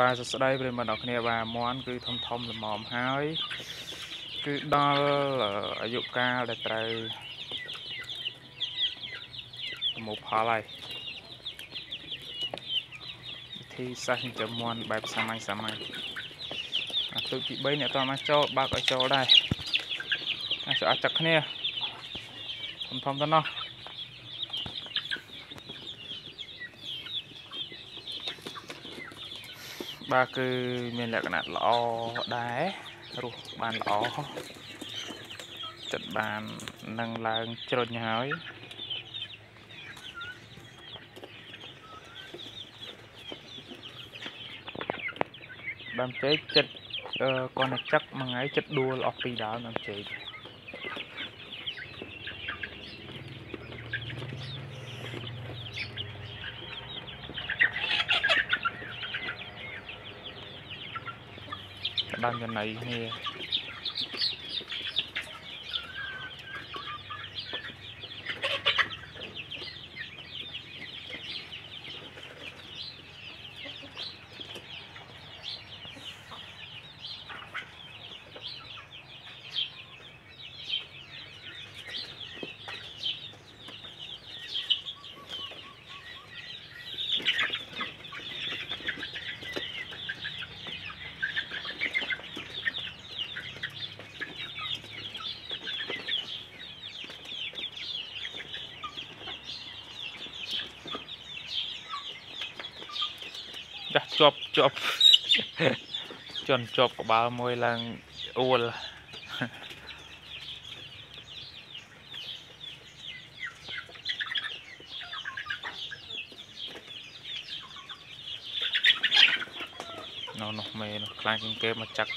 បាទសួស្តីប្រិយមិត្តអរគ្នាបាទមន់គឺធំធំល្មមហើយ គឺដល់អាយុកាលដែលត្រូវប្រមូលផលហើយវិធីសាស្ត្រចិញ្ចឹមមន់បែបសាមញ្ញសាមញ្ញអាទូកទី3អ្នកតមកចូលបើកឲ្យចូលដែរអាចស្អាតចាក់គ្នាធំធំទៅណោះ បាទគឺមានលក្ខណៈល្អដែររស់បានល្អចិត្តបាននឹងឡើងជ្រុញហើយដើមចេកចិត្តគាត់តែចឹកមួយថ្ងៃចិត្តដួលអស់ពីរដើមដើមចេក ដើមចំណៃគ្នា ចាស់ជាប់ជាប់ជន់ជាប់ក្បាលមួយឡើងអួលនោះនោះមេនោះខ្លាំងជាងគេមកចាក់